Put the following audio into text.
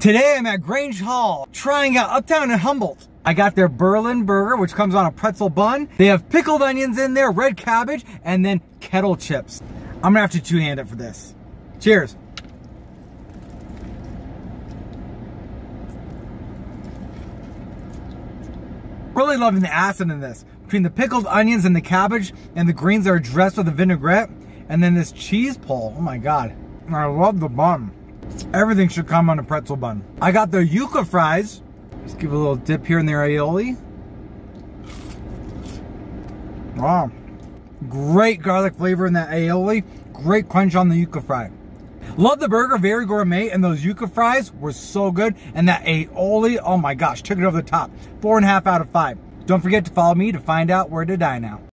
Today I'm at Grange Hall trying out Uptown and Humboldt. I got their Berlin burger, which comes on a pretzel bun. They have pickled onions in there, red cabbage, and then kettle chips. I'm gonna have to two-hand it for this. Cheers. Really loving the acid in this. Between the pickled onions and the cabbage and the greens that are dressed with the vinaigrette, and then this cheese pull. Oh my God. I love the bun. Everything should come on a pretzel bun. I got the yuca fries. Just give a little dip here in the aioli. Wow. Great garlic flavor in that aioli. Great crunch on the yuca fry. Love the burger, very gourmet, and those yuca fries were so good. And that aioli, oh my gosh, took it over the top. Four and a half out of five. Don't forget to follow me to find out where to dine now.